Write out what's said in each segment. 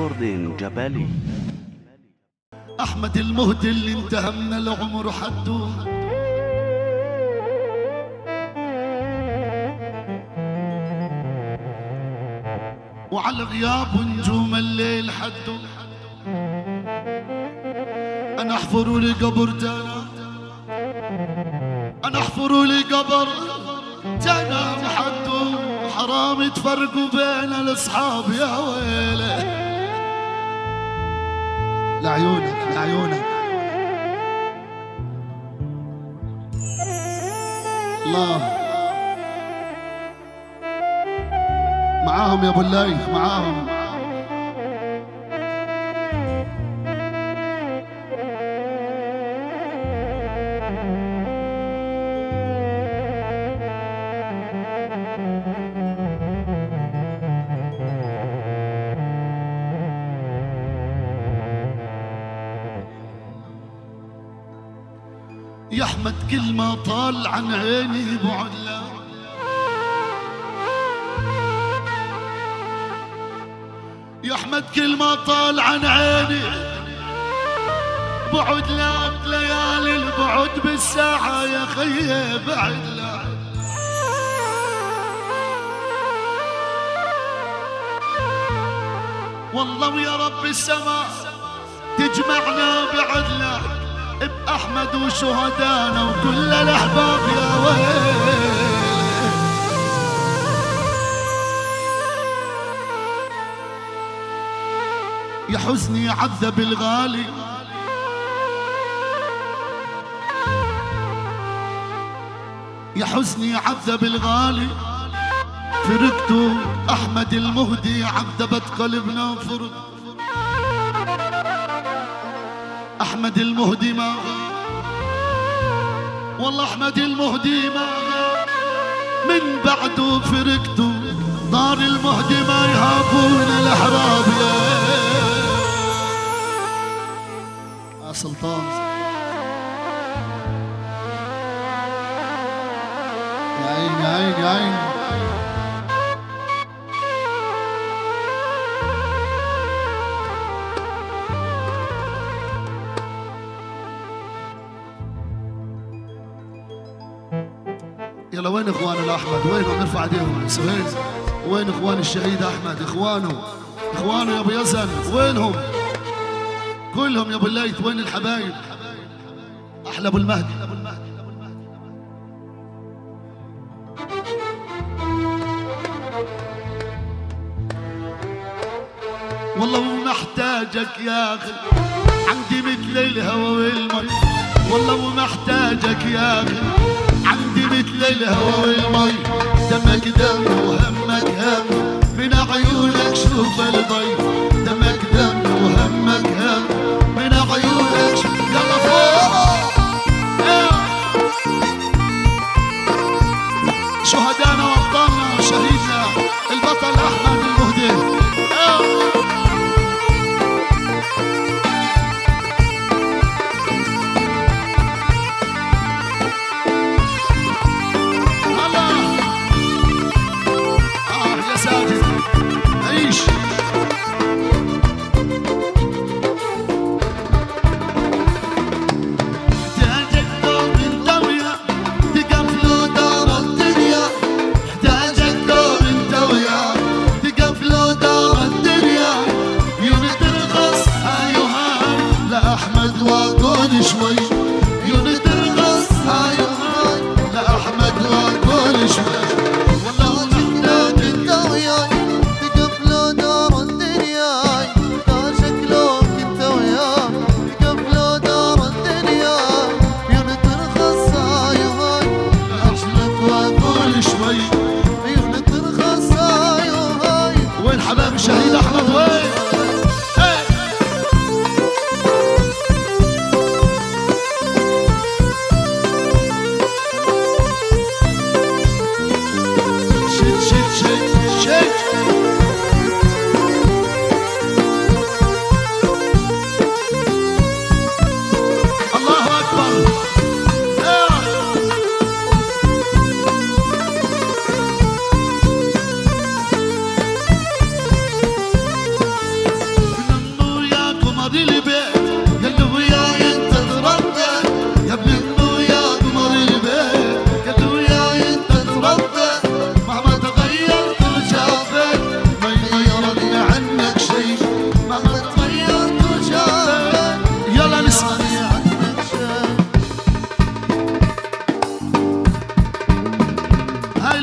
ريكوردين جبلي. أحمد المهدي اللي انتهى من العمر حده وعلى غياب نجوم الليل حده أنا احفروا لي قبر جانا أنا احفروا لي قبر جانا حده حرام تفرقوا بين الأصحاب يا ويله لعيونك لعيونك. الله. معاهم يا ابو الليث معاهم. يا أحمد كل ما طال عن عيني بعد لا يا أحمد كل ما طال عن عيني بعد لك ليالي البعد بالساعة يا خيه بعد لا والله ويا رب السماء تجمعنا بعدلك بأحمد وشهدانا وكل الأحباب يا ويل. يا حزني يا عبد بالغالي. يا حزني يا عبد بالغالي. فرقتوا أحمد المهدي عذبت قلبنا فرق أحمد المهدي ما والله أحمد المهدي ما من بعده فرقته دار المهدي ما يهابون الأحراب يا سلطان. يا عين يا عين يا عين يلا وين إخواننا الاحمد وينهم؟ نرفع إيديهم. سهيل وين إخوان الشهيد أحمد؟ إخوانه. إخوانه يا أبو يزن. وينهم؟ كلهم يا أبو الليث. وين الحبايب؟ أحلى أبو المهدي. والله ومحتاجك يا أخي. عندي مثل الهوى والمي والله ومحتاجك يا أخي. مثل الهوى والمي. دمك دم وهمك هم. من عيونك شوف الضي دمك دم وهمك هم.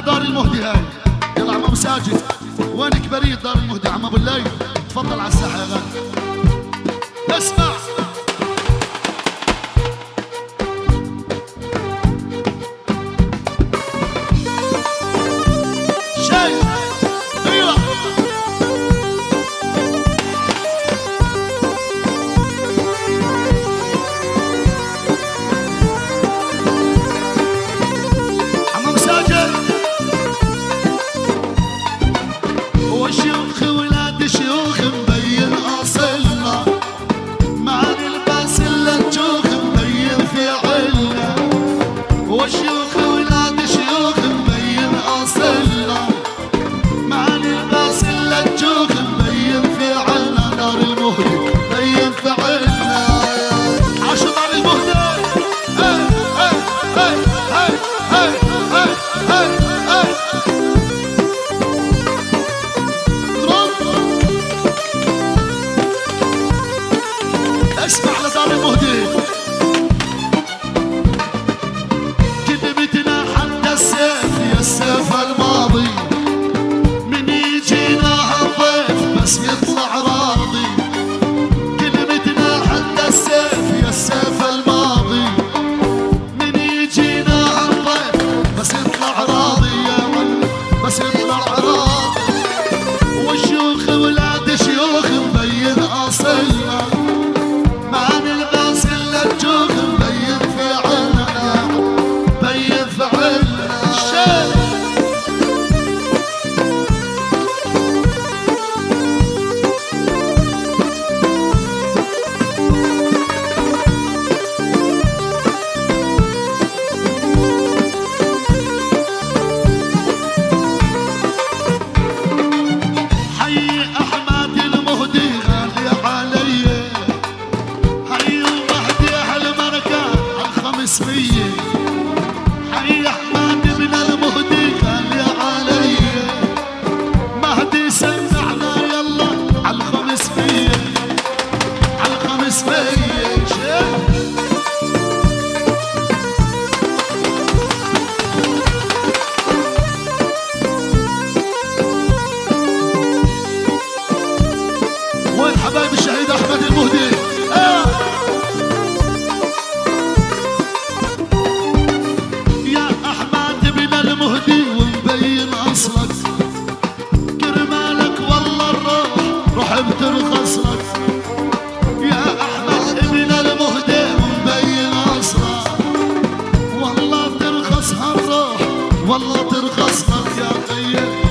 دار المهدي هاي. يلا عم ابو ساجد وينك بريد دار المهدي عم ابو الليل تفضل على الساحة يا غالي. اسمع.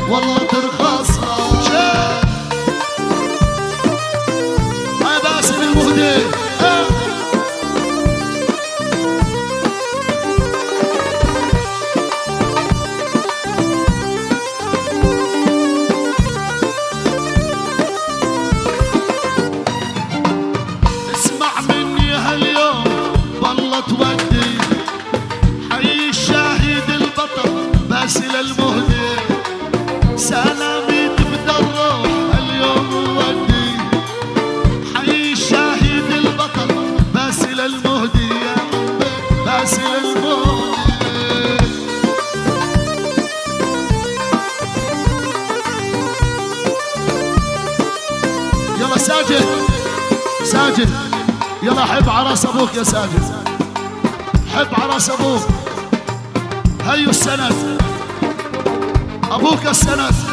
والله حب عراس أبوك يا ساجد. حب عراس أبوك. هيو السند. أبوك السند.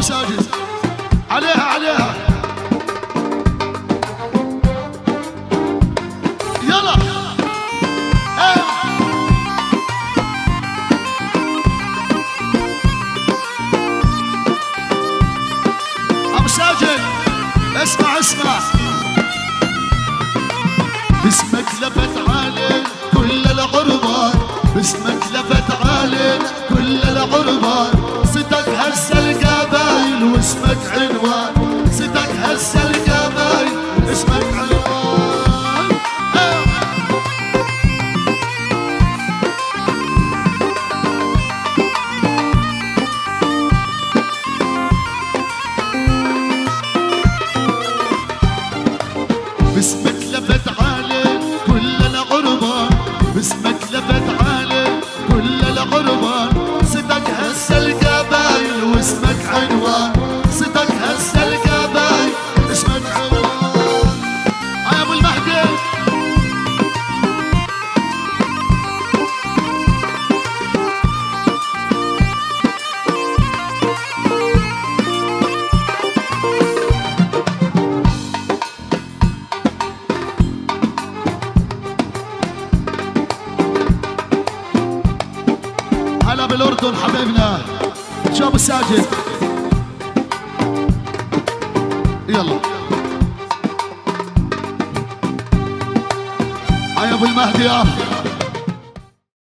مساجد. عليها عليها. باسمك لفت عالي كل العربان باسمك لفت عالي كل العربان سيدك هسه Yeah.